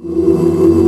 Ooh.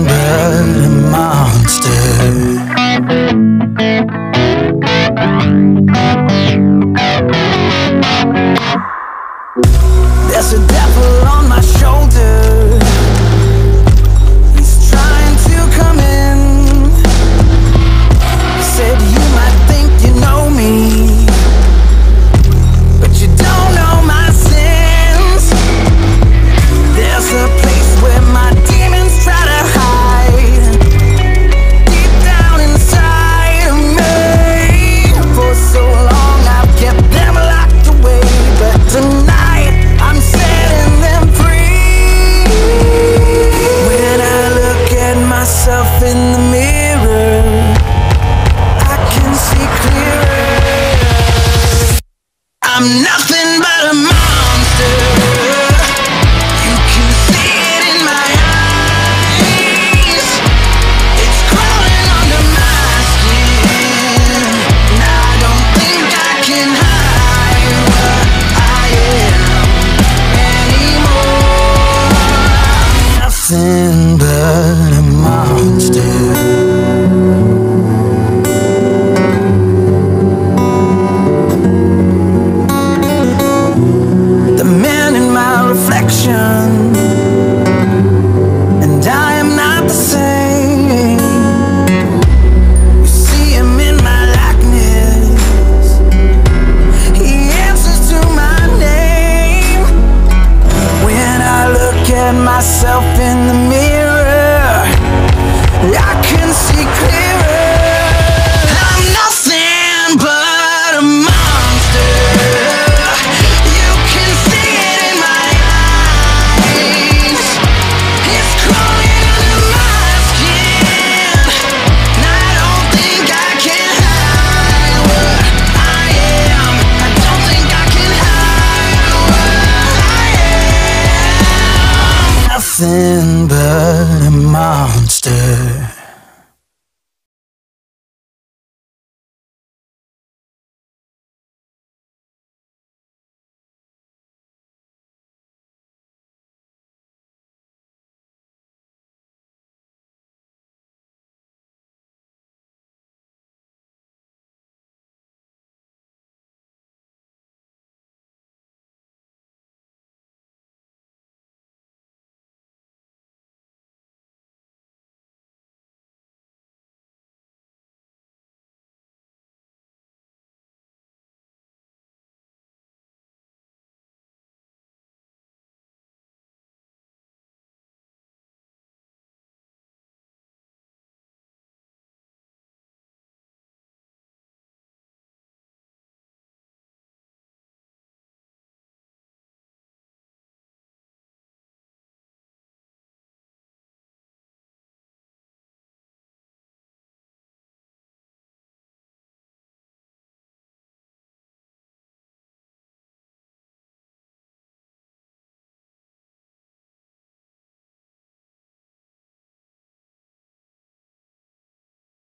innocent, but a monster. nothing but a monster.